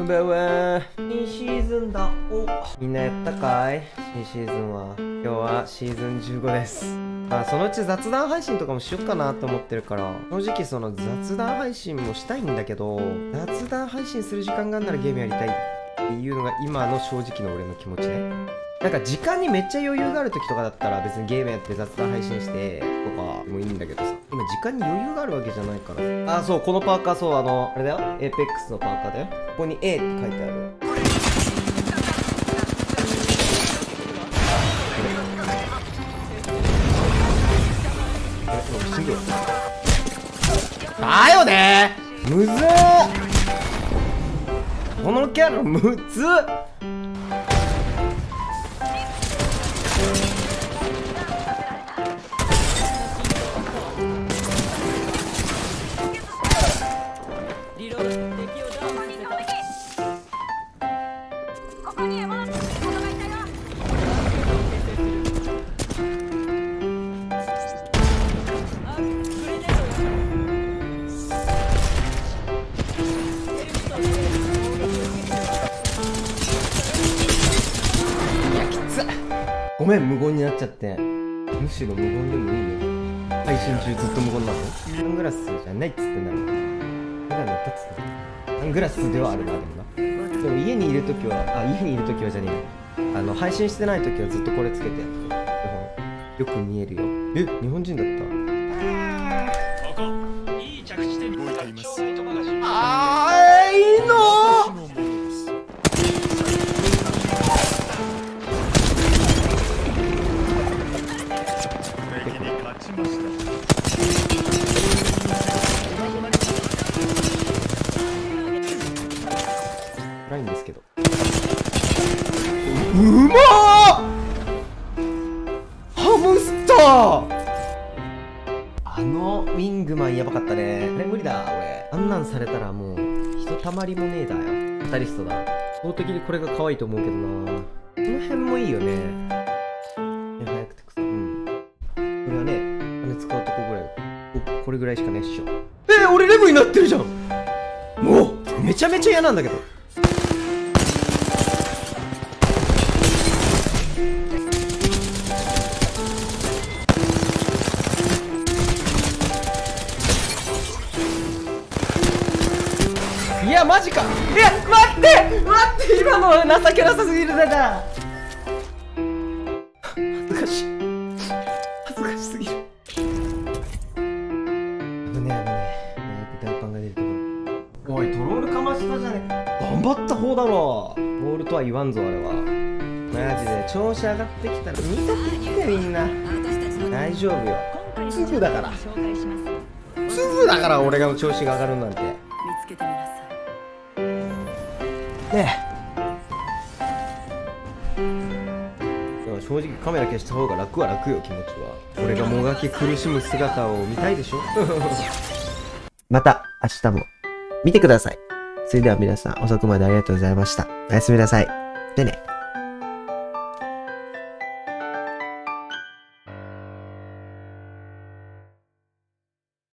こんばんは。新シーズンだ。おみんなやったかい？新シーズンは。今日はシーズン15です。あ、そのうち雑談配信とかもしよっかなと思ってるから、正直その雑談配信もしたいんだけど、雑談配信する時間があんならゲームやりたいっていうのが今の正直の俺の気持ちね。なんか時間にめっちゃ余裕がある時とかだったら別にゲームやって雑談配信してとかでもいいんだけどさ今時間に余裕があるわけじゃないから。あそうこのパーカーそうあのあれだよ。APEX のパーカーだよ。ここに A って書いてある。だよね。むずっ。このキャラむずっごめん無言になっちゃっ。てむしろ無言でもいいよ配信中ずっと無言なのサングラスじゃないっつってんだろ。普段やったっつってサングラスではあるなでもな。でも家にいる時はあ家にいる時はじゃねえあの配信してない時はずっとこれつけてよく見えるよ。え日本人だった。ここやばかったね。あれ無理だ俺。あんなんされたらもうひとたまりもねえだよ。カタリストだ。法的にこれが可愛いと思うけどな。この辺もいいよね。早くてくさうん。これはね金使うとこぐらいこれぐらいしかないっしょ。えー、俺レブになってるじゃん。もうめちゃめちゃ嫌なんだけど。マジか。いや待って待って今の情けなさすぎるだな。恥ずかしい。恥ずかしすぎる。危ねえ危ねえ。大パンが出るとこ。ろおいトロールかましたじゃね頑張った方だろ。ボールとは言わんぞあれは。マジで調子上がってきたら見とけってみんな。大丈夫よ。すぐだからす。ぐだから俺が調子が上がるなんて。見つけてみなさいね。え正直カメラ消した方が楽は楽よ気持ちは。俺がもがき苦しむ姿を見たいでしょ？また明日も見てください。それでは皆さん遅くまでありがとうございました。おやすみなさい。でね